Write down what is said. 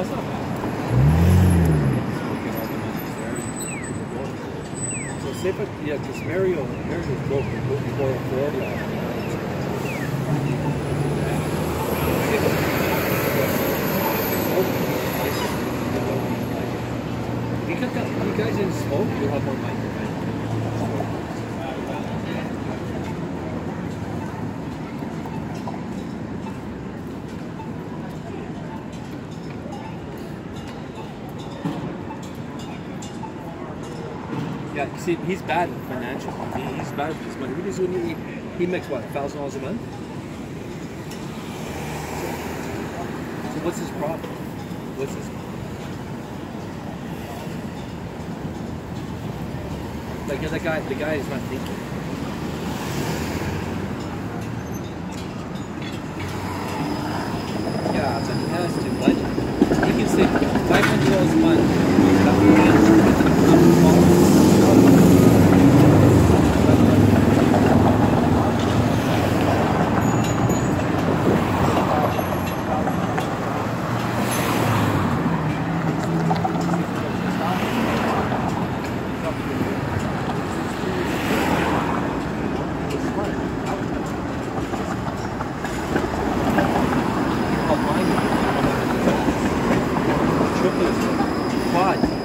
Not bad. So say, but yeah, because Mario, Mario broke before Florida. You guys didn't smoke, you have more money. Yeah, see, he's bad with financial. He, he's bad with his money. Because when he, he makes what, thousand dollars a month? So what's his problem? What's his like the guy? The guy is not thinking. Yeah, but he has to budget. He can save five hundred dollars a month. Deixa eu. Pode.